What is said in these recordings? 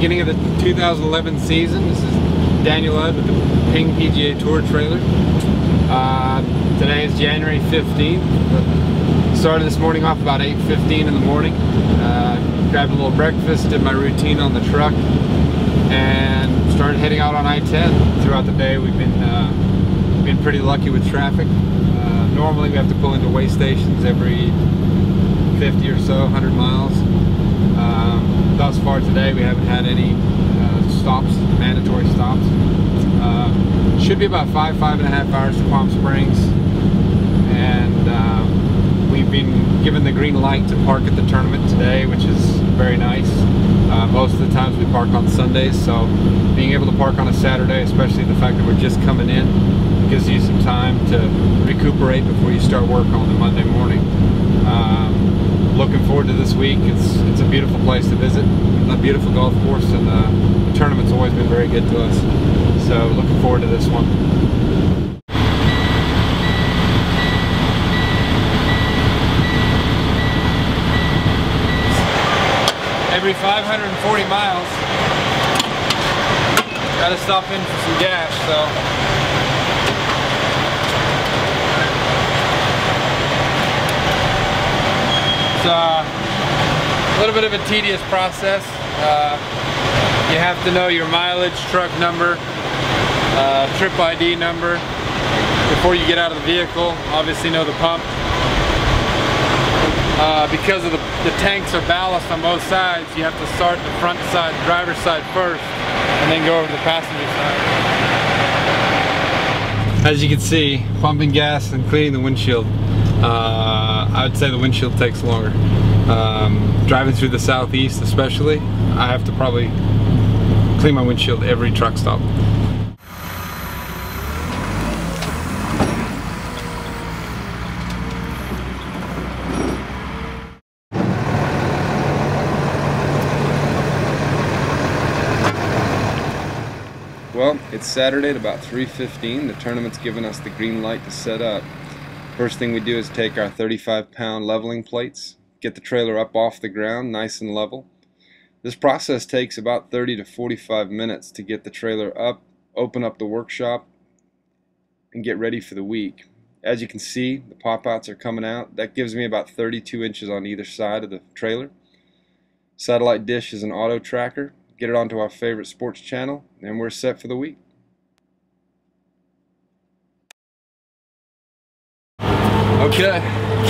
2011 season. This is Daniel Udd with the Ping PGA Tour trailer. Uh, today is January 15th. Started this morning off about 8.15 in the morning. Uh, grabbed a little breakfast, did my routine on the truck, and started heading out on I-10. Throughout the day we've been, uh, been pretty lucky with traffic. Uh, normally we have to pull into way stations every 50 or so, 100 miles. Um, thus far today we haven't had any uh, stops, mandatory stops. Uh, should be about five, five and a half hours to Palm Springs. And uh, we've been given the green light to park at the tournament today, which is very nice. Uh, most of the times we park on Sundays, so being able to park on a Saturday, especially the fact that we're just coming in, gives you some time to recuperate before you start work on the Monday morning. Um, looking forward to this week. It's it's a beautiful place to visit, a beautiful golf course, and uh, the tournament's always been very good to us. So looking forward to this one. Every 540 miles, gotta stop in for some gas, so It's uh, a little bit of a tedious process. Uh, you have to know your mileage, truck number, uh, trip ID number before you get out of the vehicle. Obviously know the pump. Uh, because of the, the tanks are ballast on both sides, you have to start the front side, driver's side first, and then go over to the passenger side. As you can see, pumping gas and cleaning the windshield uh, I would say the windshield takes longer. Um, driving through the southeast especially, I have to probably clean my windshield every truck stop. Well, it's Saturday at about 3.15. The tournament's given us the green light to set up. First thing we do is take our 35 pound leveling plates, get the trailer up off the ground nice and level. This process takes about 30 to 45 minutes to get the trailer up, open up the workshop, and get ready for the week. As you can see, the pop-outs are coming out. That gives me about 32 inches on either side of the trailer. Satellite dish is an auto tracker. Get it onto our favorite sports channel, and we're set for the week. Okay,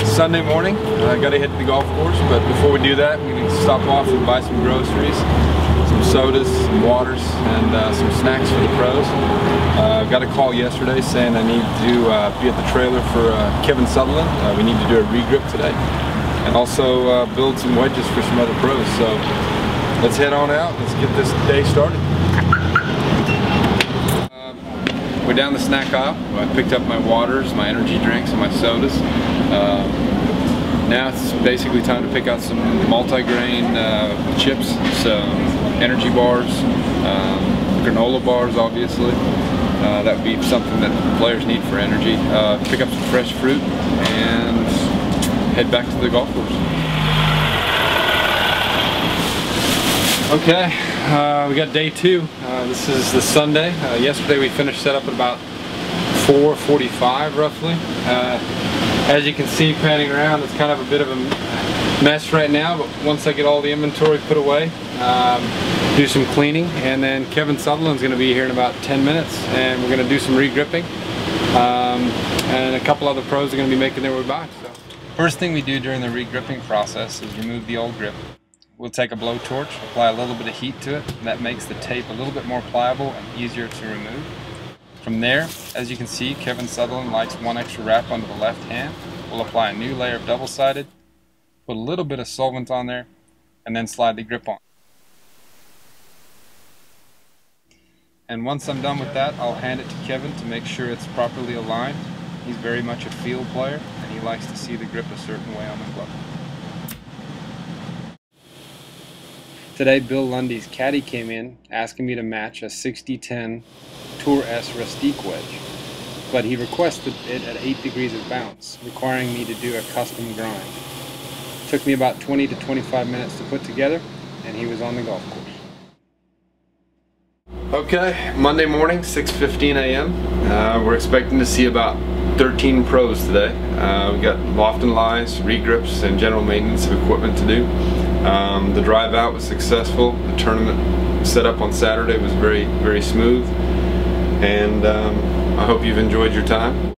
Sunday morning. I uh, got to hit the golf course, but before we do that, we need to stop off and buy some groceries, some sodas, some waters, and uh, some snacks for the pros. I uh, got a call yesterday saying I need to uh, be at the trailer for uh, Kevin Sutherland. We need to do a regrip today, and also build some wedges for some other pros. So let's head on out. Let's get this day started. We're down the snack aisle. I picked up my waters, my energy drinks, and my sodas. Uh, now it's basically time to pick out some multi-grain uh, chips, some energy bars, um, granola bars obviously. Uh, that would be something that players need for energy. Uh, pick up some fresh fruit and head back to the golf course. Okay, uh, we got day two. Uh, this is the Sunday. Uh, yesterday we finished setup at about 4.45 roughly. Uh, as you can see panning around it's kind of a bit of a mess right now but once I get all the inventory put away um, do some cleaning and then Kevin Sutherland's going to be here in about 10 minutes and we're going to do some regripping um, and a couple other pros are going to be making their way by. So. First thing we do during the regripping process is remove the old grip. We'll take a blowtorch, apply a little bit of heat to it, and that makes the tape a little bit more pliable and easier to remove. From there, as you can see, Kevin Sutherland likes one extra wrap under the left hand. We'll apply a new layer of double-sided, put a little bit of solvent on there, and then slide the grip on. And once I'm done with that, I'll hand it to Kevin to make sure it's properly aligned. He's very much a field player, and he likes to see the grip a certain way on the glove. Today, Bill Lunde's caddy came in asking me to match a 60-10 Tour S Rustique wedge, but he requested it at 8 degrees of bounce, requiring me to do a custom grind. It took me about 20 to 25 minutes to put together, and he was on the golf course. Okay, Monday morning, 6.15 a.m. Uh, we're expecting to see about 13 pros today. Uh, we got loft and lies, regrips, and general maintenance of equipment to do. Um, the drive out was successful. The tournament set up on Saturday was very, very smooth. And um, I hope you've enjoyed your time.